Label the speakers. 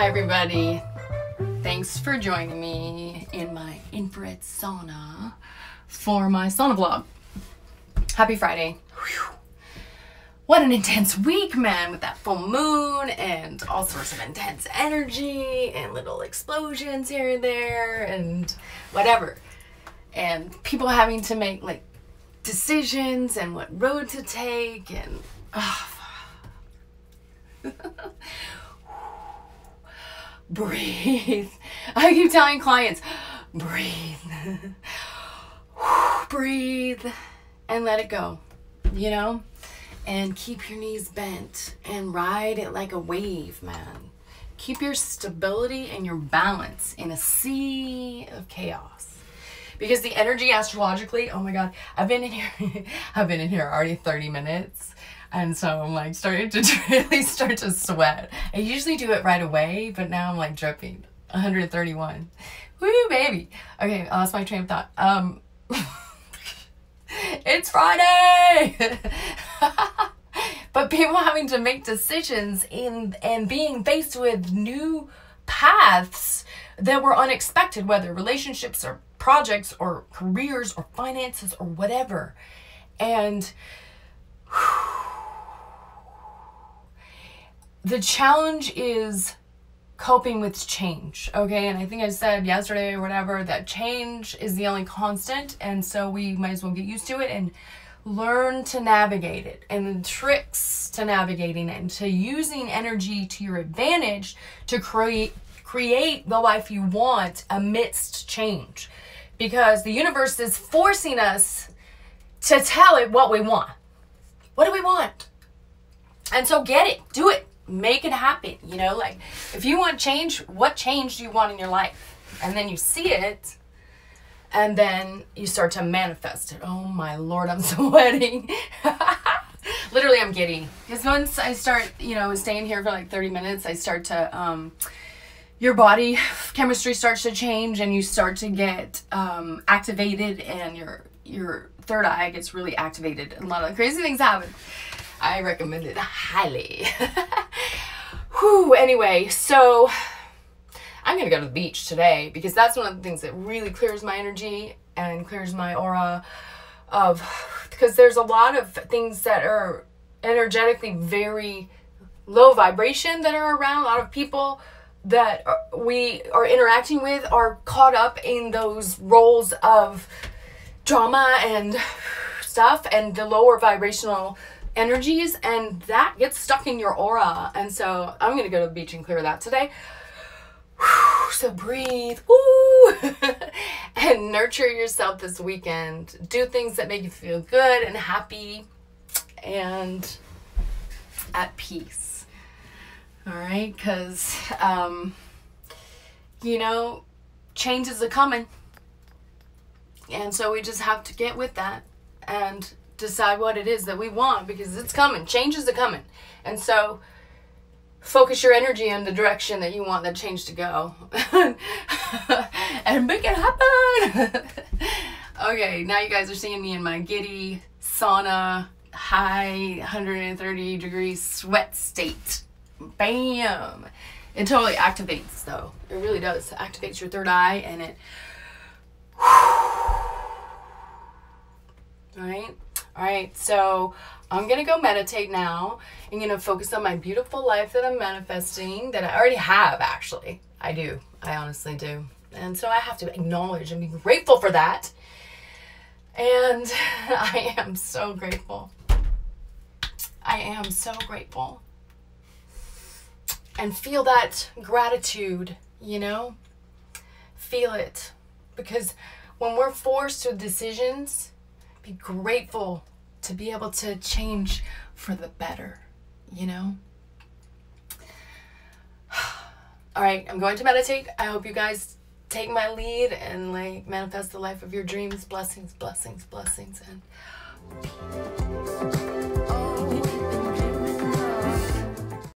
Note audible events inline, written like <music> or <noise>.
Speaker 1: Hi, everybody. Thanks for joining me in my infrared sauna for my sauna vlog. Happy Friday. Whew. What an intense week, man, with that full moon and all sorts of intense energy and little explosions here and there and whatever. And people having to make like decisions and what road to take and <laughs> oh, breathe. <laughs> I keep telling clients, breathe, <sighs> breathe, and let it go, you know? And keep your knees bent and ride it like a wave, man. Keep your stability and your balance in a sea of chaos. Because the energy astrologically, oh my god, I've been in here, <laughs> I've been in here already 30 minutes and so I'm like starting to <laughs> really start to sweat. I usually do it right away, but now I'm like dripping. 131. Woo, baby. Okay, I lost my train of thought. Um, <laughs> it's Friday! <laughs> but people having to make decisions in and being faced with new paths that were unexpected, whether relationships or projects or careers or finances or whatever. And whew, the challenge is coping with change, okay? And I think I said yesterday or whatever that change is the only constant, and so we might as well get used to it and learn to navigate it and the tricks to navigating it and to using energy to your advantage to create create the life you want amidst change. Because the universe is forcing us to tell it what we want. What do we want? And so get it do it make it happen you know? Like if you want change what change do you want in your life? And then you see it and then you start to manifest it. Oh my lord i'm <laughs> sweating. <laughs> Literally i'm giddy. Because once i start you know staying here for like 30 minutes i start to um your body chemistry starts to change and you start to get um, activated and your your third eye gets really activated. And a lot of crazy things happen I recommend it highly. <laughs> Whew, anyway, so I'm gonna go to the beach today because that's one of the things that really clears my energy and clears my aura of because there's a lot of things that are energetically very low vibration that are around. A lot of people that we are interacting with are caught up in those roles of drama and stuff and the lower vibrational energies and that gets stuck in your aura. And so I'm going to go to the beach and clear that today. So breathe, <laughs> and nurture yourself this weekend. Do things that make you feel good and happy and at peace. All right, because, um, you know, changes are coming. And so we just have to get with that and decide what it is that we want because it's coming. Changes are coming. And so focus your energy in the direction that you want that change to go <laughs> and make it happen. <laughs> okay, now you guys are seeing me in my giddy sauna, high 130 degrees sweat state. Bam! It totally activates though. It really does. It activates your third eye and it. All right, so I'm gonna go meditate now. I'm gonna focus on my beautiful life that I'm manifesting, that I already have actually. I do, I honestly do. And so I have to acknowledge and be grateful for that. And <laughs> I am so grateful. I am so grateful. And feel that gratitude, you know? Feel it. Because when we're forced to decisions, be grateful to be able to change for the better, you know? <sighs> All right, I'm going to meditate. I hope you guys take my lead and like manifest the life of your dreams. Blessings, blessings, blessings, and